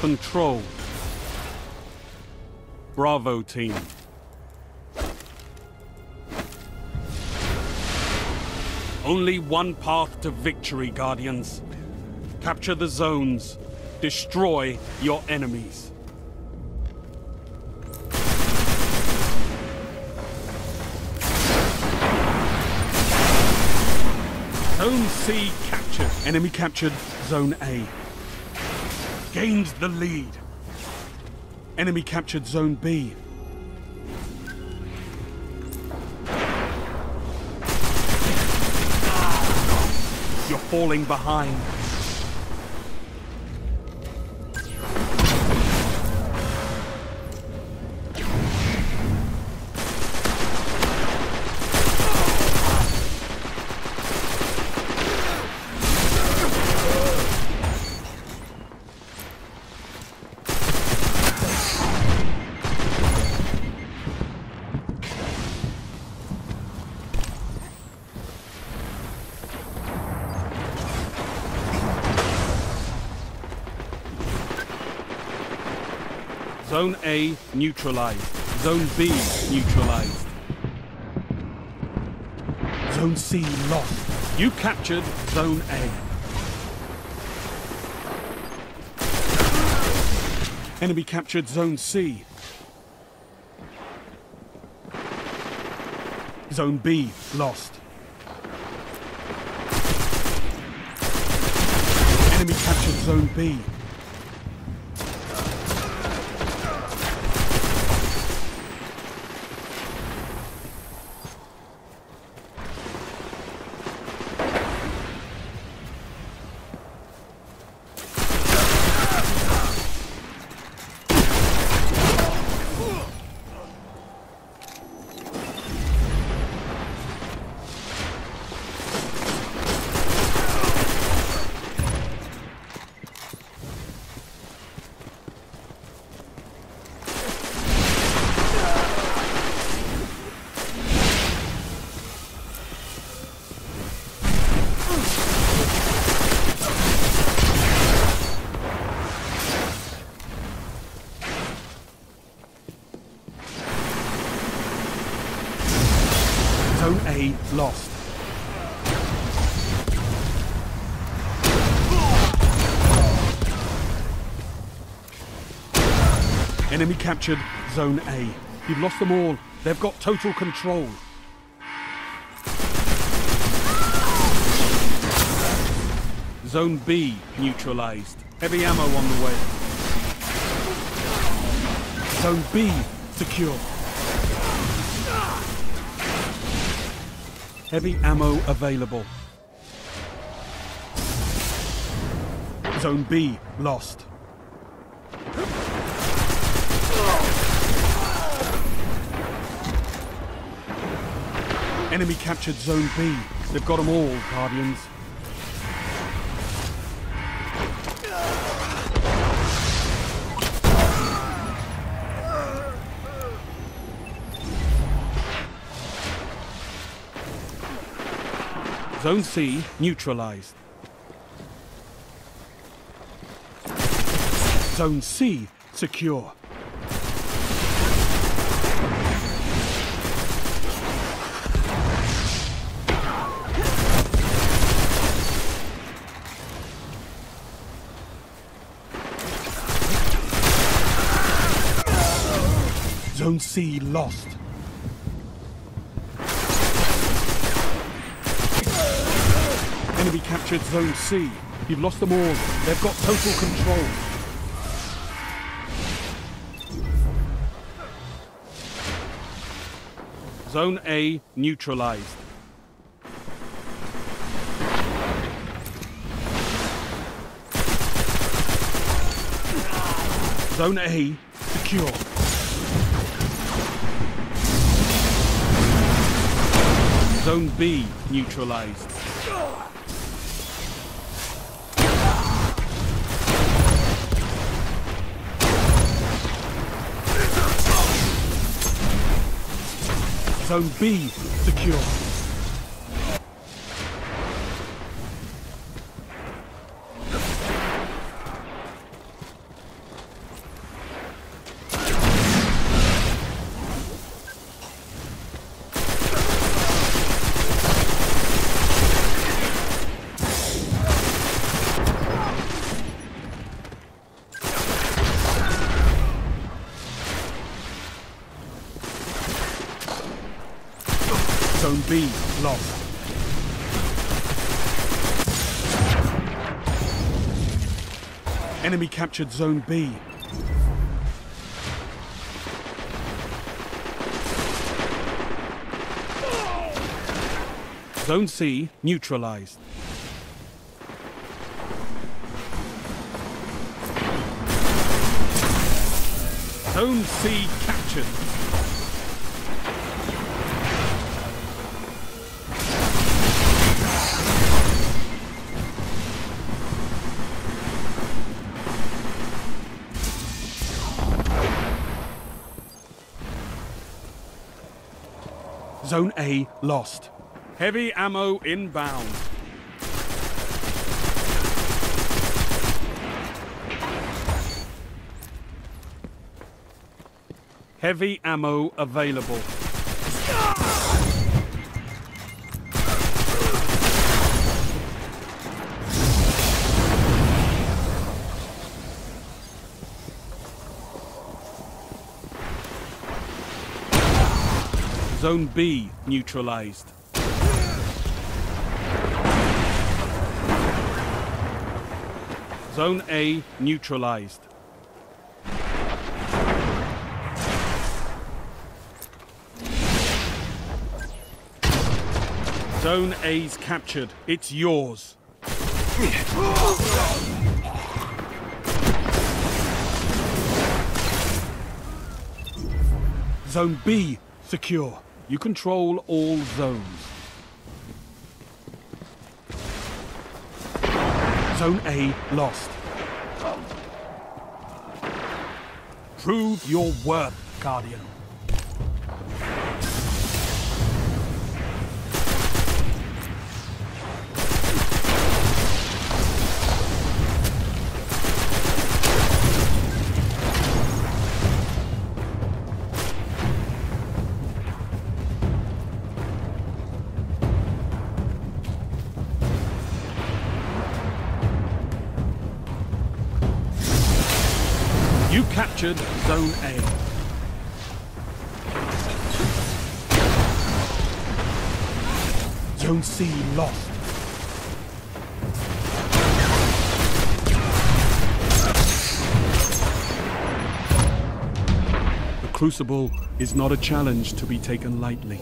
control. Bravo team. Only one path to victory, Guardians. Capture the zones. Destroy your enemies. Zone C captured. Enemy captured Zone A. Gained the lead. Enemy captured Zone B. You're falling behind. Zone A neutralized. Zone B neutralized. Zone C lost. You captured Zone A. Enemy captured Zone C. Zone B lost. Enemy captured Zone B. Zone A lost. Enemy captured Zone A. You've lost them all. They've got total control. Zone B neutralized. Heavy ammo on the way. Zone B secure. Heavy ammo available. Zone B lost. Enemy captured Zone B. They've got them all, Guardians. Zone C neutralized. Zone C secure. Zone C lost. Enemy captured Zone C. You've lost them all. They've got total control. Zone A neutralized. Zone A secure. Zone B neutralized. Zone B secure. B lost. Enemy captured Zone B. Zone C neutralized. Zone C captured. Zone A lost. Heavy ammo inbound. Heavy ammo available. Zone B neutralized. Zone A neutralized. Zone A's captured. It's yours. Zone B secure. You control all zones. Zone A lost. Prove your worth, Guardian. Captured Zone A. Zone C lost. The Crucible is not a challenge to be taken lightly.